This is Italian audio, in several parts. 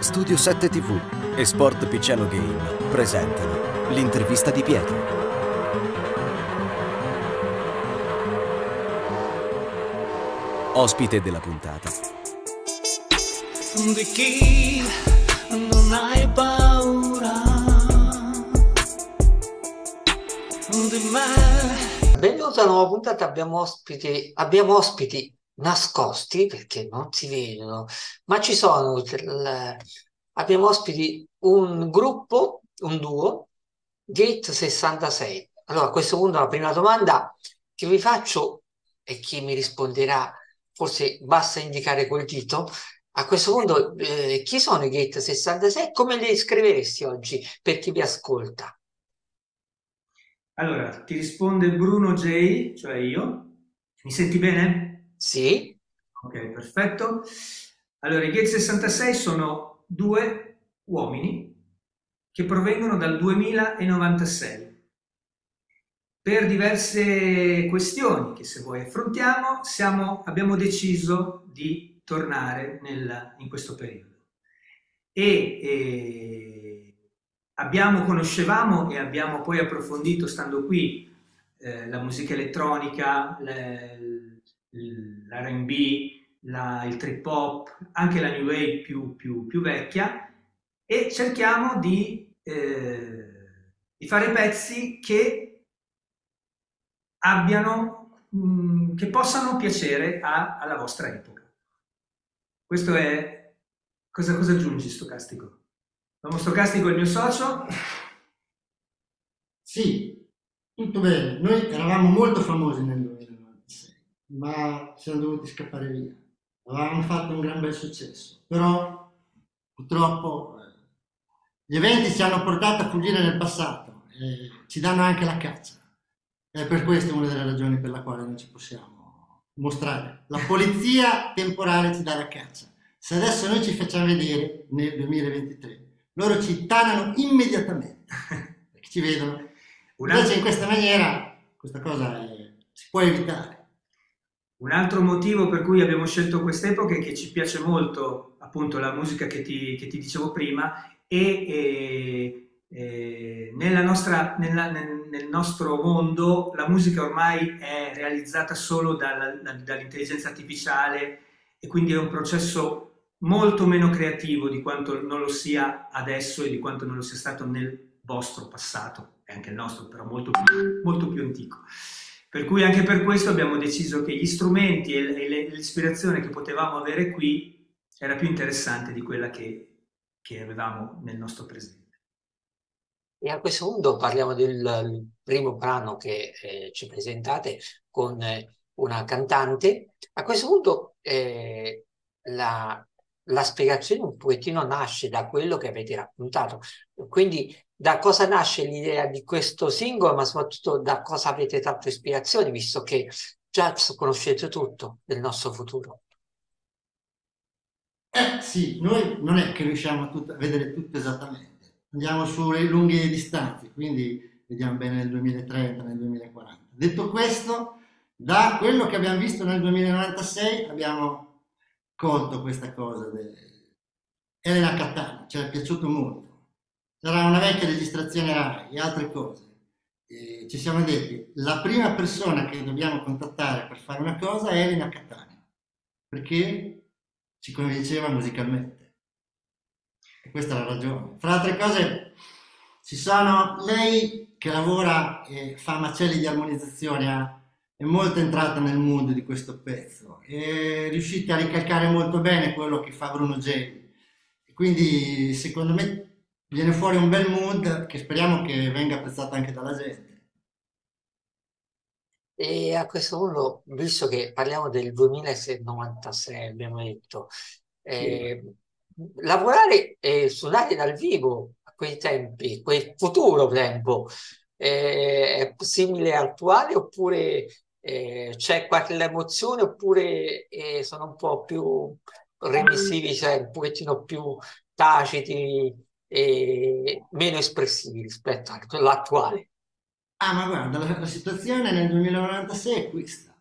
Studio 7 TV e Sport Picciano Game presentano l'intervista di Pietro. Ospite della puntata. Di chi non hai paura di me. Benvenuto alla nuova puntata, abbiamo ospiti, abbiamo ospiti nascosti perché non si vedono, ma ci sono, abbiamo ospiti un gruppo, un duo, Gate 66. Allora, a questo punto la prima domanda che vi faccio e chi mi risponderà, forse basta indicare quel dito. A questo punto, eh, chi sono i Gate 66? Come li descriveresti oggi per chi vi ascolta? Allora, ti risponde Bruno J, cioè io. Mi senti bene? Sì? Ok, perfetto. Allora, i Gate 66 sono due uomini che provengono dal 2096. Per diverse questioni che se vuoi affrontiamo, siamo- abbiamo deciso di tornare nel- in questo periodo. E eh, abbiamo, conoscevamo e abbiamo poi approfondito, stando qui, eh, la musica elettronica, le- l'R&B, il trip hop, anche la new wave più, più- più vecchia e cerchiamo di, eh, di fare pezzi che abbiano, mh, che possano piacere a- alla vostra epoca. Questo è... Cosa, cosa aggiungi, Stocastico? L'uomo Stocastico è il mio socio. Sì, tutto bene. Noi eravamo molto famosi nel 2096, ma siamo dovuti scappare via. Avevamo fatto un gran bel successo, però purtroppo eh, gli eventi ci hanno portato a fuggire nel passato e ci danno anche la caccia. E per questo è una delle ragioni per la quale non ci possiamo mostrare. La polizia temporale ci dà la caccia. Se adesso noi ci facciamo vedere nel 2023, loro ci tanano immediatamente, perché ci vedono Invece in questa maniera questa cosa è- si può evitare. Un altro motivo per cui abbiamo scelto quest'epoca è che ci piace molto appunto la musica che ti, che ti dicevo prima e, e- e nella nostra- nella- nel, nel nostro mondo la musica ormai è realizzata solo dalla- da- dall'intelligenza artificiale e quindi è un processo molto meno creativo di quanto non lo sia adesso e di quanto non lo sia stato nel vostro passato, e anche il nostro però molto più, molto più antico. Per cui anche per questo abbiamo deciso che gli strumenti e, l'ispirazione che potevamo avere qui era più interessante di quella che, che avevamo nel nostro presente. E a questo punto parliamo del primo brano che eh, ci presentate con eh, una cantante. A questo punto eh, la, la spiegazione un pochettino nasce da quello che avete raccontato. Quindi da cosa nasce l'idea di questo singolo, ma soprattutto da cosa avete tratto ispirazione, visto che già conoscete tutto del nostro futuro. Eh sì, noi non è che riusciamo a, tut- a vedere tutto esattamente, andiamo sulle lunghe distanze, quindi vediamo bene nel 2030, nel 2040. Detto questo, da quello che abbiamo visto nel 2096 abbiamo colto questa cosa. Elena Catania, ci è piaciuto molto. Era una vecchia registrazione RAI e altre cose. E ci siamo detti, la prima persona che dobbiamo contattare per fare una cosa è Elena Catania, perché ci convinceva musicalmente. E questa è la ragione. Fra altre cose, ci sono lei che lavora e fa macelli di armonizzazione, ha- è molto entrata nel mood di questo pezzo, è riuscita a ricalcare molto bene quello che fa Bruno Gelli. E quindi secondo me viene fuori un bel mood che speriamo che venga apprezzato anche dalla gente. E a questo punto, visto che parliamo del 2096, abbiamo detto, eh, lavorare e suonare dal vivo a quei tempi, quel futuro tempo, eh, è simile al attuale oppure eh, c'è qualche emozione oppure eh, sono un po' più remissivi, cioè un pochettino più taciti e meno espressivi rispetto a quello attuale? Ah, ma guarda, la, la situazione nel 2096 è questa.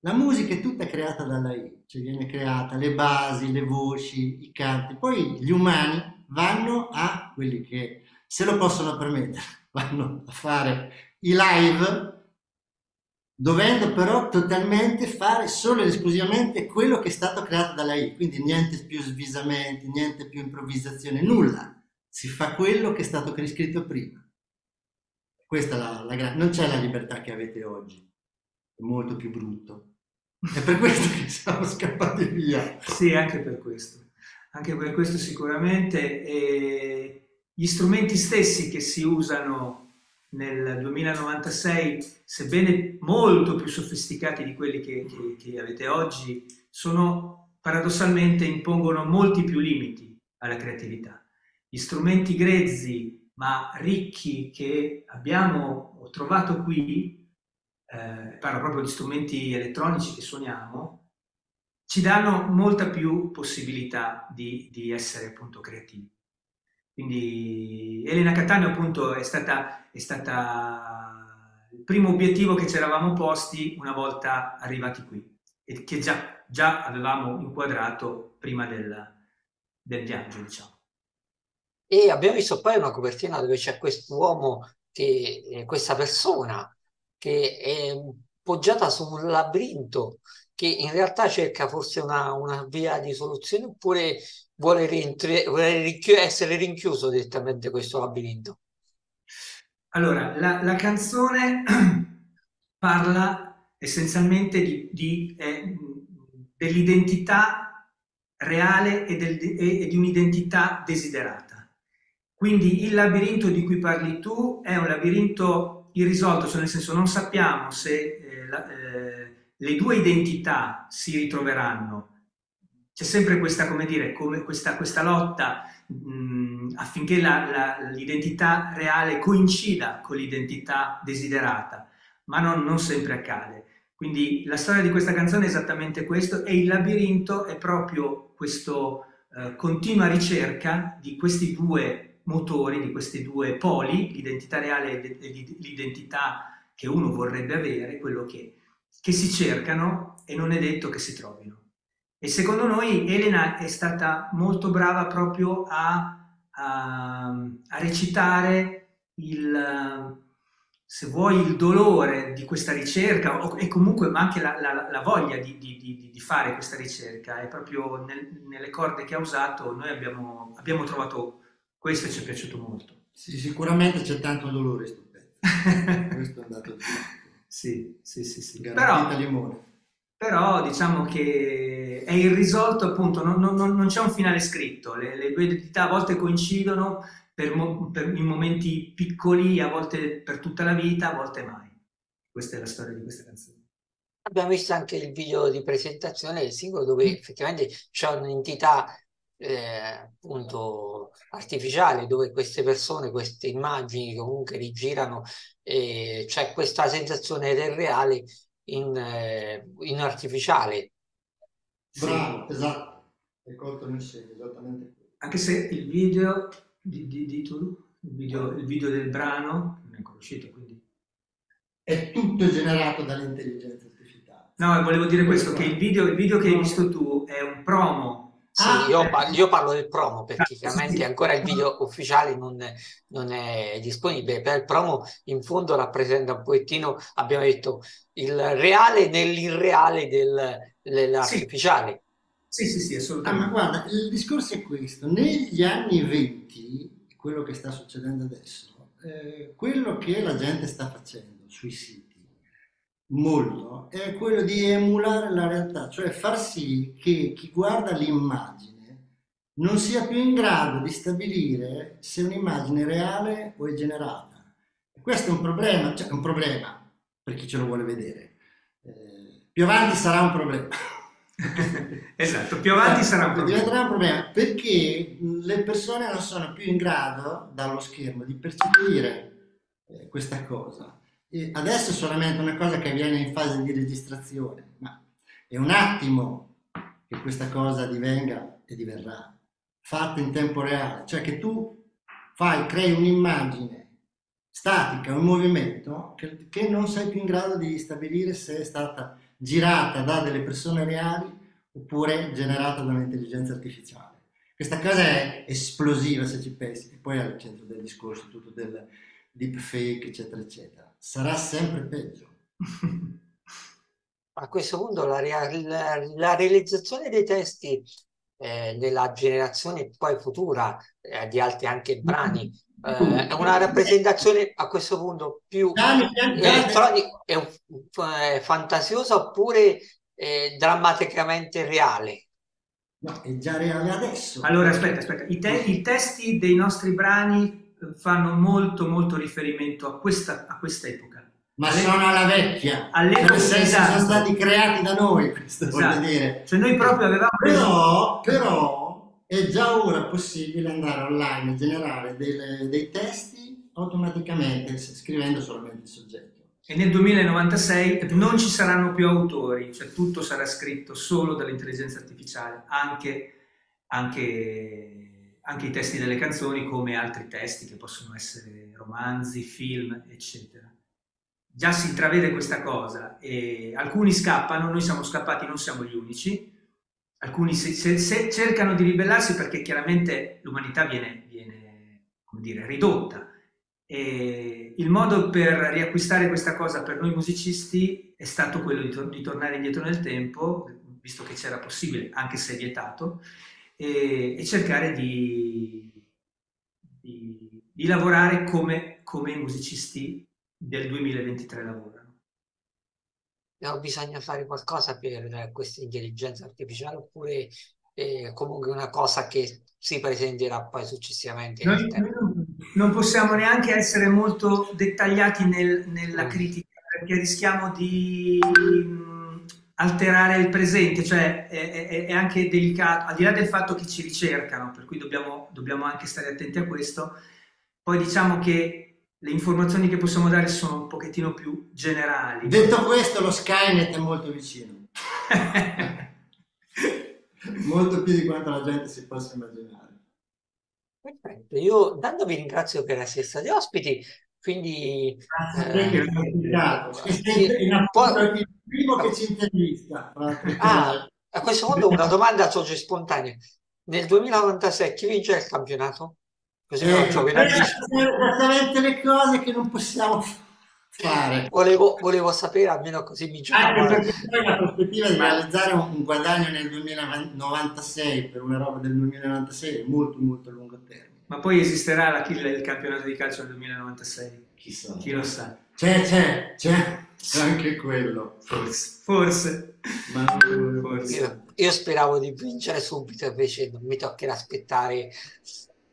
La musica è tutta creata dalla I. cioè viene creata le basi, le voci, i canti. Poi gli umani vanno a quelli che se lo possono permettere, vanno a fare i live dovendo però totalmente fare solo ed esclusivamente quello che è stato creato dalla I, quindi niente più svisamenti, niente più improvvisazione, nulla, si fa quello che è stato scritto prima. Questa è la, la grande, non c'è la libertà che avete oggi, è molto più brutto. È per questo che siamo scappati via. Sì, anche per questo. Anche per questo sicuramente. E gli strumenti stessi che si usano nel 2096, sebbene molto più sofisticati di quelli che, che, che avete oggi, sono paradossalmente impongono molti più limiti alla creatività. Gli strumenti grezzi ma ricchi che abbiamo trovato qui, eh, parlo proprio di strumenti elettronici che suoniamo, ci danno molta più possibilità di, di essere appunto creativi. Quindi Elena Cattaneo appunto è stata, è stata il primo obiettivo che ci eravamo posti una volta arrivati qui e che già, già avevamo inquadrato prima del, del viaggio, diciamo. E abbiamo visto poi una copertina dove c'è quest'uomo, che, eh, questa persona che è poggiata su un labirinto che in realtà cerca forse una, una via di soluzione oppure vuole, rientri- vuole rinchi- essere rinchiuso direttamente questo labirinto? Allora, la, la canzone parla essenzialmente di, di, eh, dell'identità reale e, del, e, e di un'identità desiderata. Quindi il labirinto di cui parli tu è un labirinto irrisolto, cioè nel senso non sappiamo se eh, la, eh, le due identità si ritroveranno. C'è sempre questa, come dire, come questa, questa lotta mh, affinché l'identità reale coincida con l'identità desiderata, ma non, non sempre accade. Quindi la storia di questa canzone è esattamente questo e il labirinto è proprio questa eh, continua ricerca di questi due motori, di questi due poli, l'identità reale e l'identità che uno vorrebbe avere, quello che che si cercano e non è detto che si trovino. E secondo noi Elena è stata molto brava proprio a, a, a recitare il, se vuoi, il dolore di questa ricerca o, e comunque anche la, la, la voglia di, di, di, di, fare questa ricerca. È proprio nel, nelle corde che ha usato noi abbiamo, abbiamo trovato questo e ci è piaciuto molto. Sì, sicuramente c'è tanto dolore in questo questo è andato di sì, sì, sì, sì. Però, limone. però diciamo che è irrisolto appunto, non, non, non c'è un finale scritto, le, le, due identità a volte coincidono per, per, in momenti piccoli, a volte per tutta la vita, a volte mai. Questa è la storia di questa canzone. Abbiamo visto anche il video di presentazione del singolo dove mm. effettivamente c'è un'entità eh, appunto artificiale dove queste persone, queste immagini comunque rigirano e c'è questa sensazione del reale in, eh, in artificiale. Bravo, sì. esatto, hai colto nel segno, esattamente. Anche se il video di, di, di tu, il video, il video del brano, non è ancora uscito, quindi... È tutto generato dall'intelligenza artificiale. No, volevo dire questo, che il video, il video che hai visto tu è un promo sì, ah, io, io, parlo del promo perché ah, chiaramente sì. ancora il video ufficiale non, non, è disponibile. Per il promo in fondo rappresenta un pochettino, abbiamo detto, il reale nell'irreale del, dell'artificiale. Sì, sì, sì, assolutamente. Ah, ma guarda, il discorso è questo. Negli anni 20, quello che sta succedendo adesso, eh, quello che la gente sta facendo sui siti, molto è quello di emulare la realtà, cioè far sì che chi guarda l'immagine non sia più in grado di stabilire se un'immagine è reale o è generata. questo è un problema, cioè un problema per chi ce lo vuole vedere. Eh, più avanti sarà un problema. esatto, più avanti eh, sarà un problema. Diventerà un problema perché le persone non sono più in grado dallo schermo di percepire eh, questa cosa adesso è solamente una cosa che avviene in fase di registrazione, ma è un attimo che questa cosa divenga e diverrà fatta in tempo reale, cioè che tu fai, crei un'immagine statica, un movimento che, che non sei più in grado di stabilire se è stata girata da delle persone reali oppure generata da un'intelligenza artificiale. Questa cosa è esplosiva se ci pensi, e poi è al centro del discorso tutto del deepfake, eccetera, eccetera. Sarà sempre peggio. A questo punto la, la, la realizzazione dei testi eh, della generazione poi futura eh, di altri anche brani eh, è una rappresentazione a questo punto più elettronica, è, è fantasiosa oppure eh, drammaticamente reale? No, è già reale adesso. Allora, aspetta, aspetta. I, te- i testi dei nostri brani fanno molto, molto riferimento a questa, a questa epoca. Ma alle... sono alla vecchia, all'epoca senso esatto. sono stati creati da noi, questo esatto. voglio dire. Cioè noi proprio avevamo... Però, però è già ora possibile andare online e generare delle, dei testi automaticamente, scrivendo solamente il soggetto. E nel 2096 non ci saranno più autori, cioè tutto sarà scritto solo dall'intelligenza artificiale, anche, anche, anche, i testi delle canzoni come altri testi che possono essere romanzi, film, eccetera. Già si intravede questa cosa e alcuni scappano, noi siamo scappati, non siamo gli unici, alcuni se, se, se cercano di ribellarsi perché chiaramente l'umanità viene, viene dire, ridotta e il modo per riacquistare questa cosa per noi musicisti è stato quello di, tor- di tornare indietro nel tempo, visto che c'era possibile, anche se vietato, e, e cercare di, di, di lavorare come, come, i musicisti del 2023 lavorano. No, bisogna fare qualcosa per questa intelligenza artificiale oppure è comunque una cosa che si presenterà poi successivamente nel tempo? non possiamo neanche essere molto dettagliati nel, nella mm. critica perché rischiamo di alterare il presente, cioè è, è, è, anche delicato, al di là del fatto che ci ricercano, per cui dobbiamo, dobbiamo anche stare attenti a questo, poi diciamo che le informazioni che possiamo dare sono un pochettino più generali. Detto questo, lo Skynet è molto vicino. molto più di quanto la gente si possa immaginare. Perfetto, io tanto vi ringrazio per essere stati ospiti, quindi... Eh, poi, il primo che ci intervista. Ah, a questo punto una domanda sorge spontanea. Nel 2096 chi vince il campionato? Così eh, sono esattamente le cose che non possiamo fare. Volevo, volevo sapere, almeno così mi giocavo. Anche perché poi la prospettiva di realizzare un, guadagno nel 2096 per una roba del 2096 è molto molto lungo termine. Ma poi esisterà la, il, il campionato di calcio nel 2096? Chissà. Chi lo sa? C'è, c'è, c'è, c'è anche quello. Forse. Forse. Ma forse. Io, io, speravo di vincere subito, invece non mi toccherà aspettare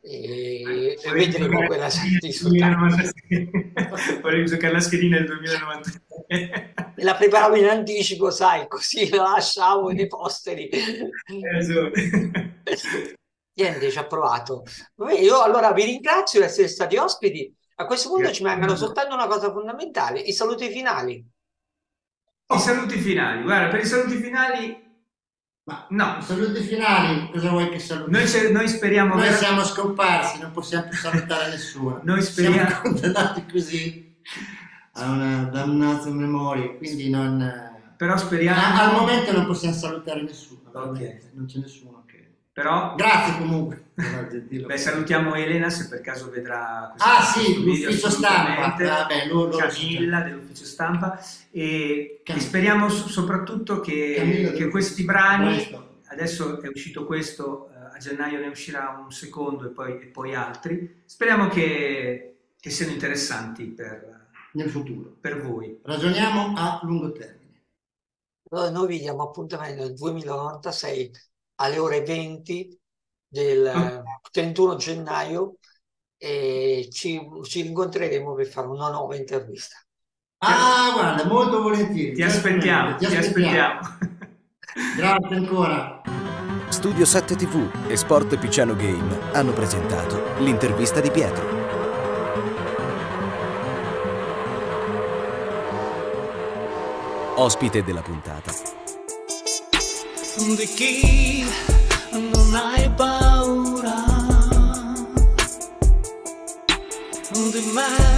e, e vedere con quella Volevi giocare la schedina nel 2096. Me la preparavo in anticipo, sai, così la lasciavo nei posteri. Niente, ci ha provato. Io allora vi ringrazio di essere stati ospiti. A questo punto Grazie. ci mancano soltanto una cosa fondamentale, i saluti finali. I saluti finali, guarda, per i saluti finali ma no, saluti finali, cosa vuoi che saluti? Noi, noi speriamo... Noi siamo scomparsi, non possiamo più salutare nessuno. Noi speriamo... Siamo condannati così a una damnatio memoria, quindi non... Però speriamo... A, al momento non possiamo salutare nessuno, okay. non c'è nessuno. Però... Grazie comunque. Beh, salutiamo Elena se per caso vedrà questo Ah sì, l'ufficio stampa. Vabbè, loro, Camilla dell'ufficio stampa e, e speriamo soprattutto che, che questi brani, questo. adesso è uscito questo, eh, a gennaio ne uscirà un secondo e poi, e poi altri, speriamo che, che, siano interessanti per, nel futuro. Per voi. Ragioniamo a lungo termine. Noi vi diamo appuntamento nel 2096 alle ore 20 del 31 gennaio e ci, ci incontreremo per fare una nuova intervista. Ah, guarda, molto volentieri. Ti aspettiamo, ti aspettiamo. Grazie ancora. Studio 7 TV e Sport Picciano Game hanno presentato l'intervista di Pietro. Ospite della puntata. Di chi non hai paura di me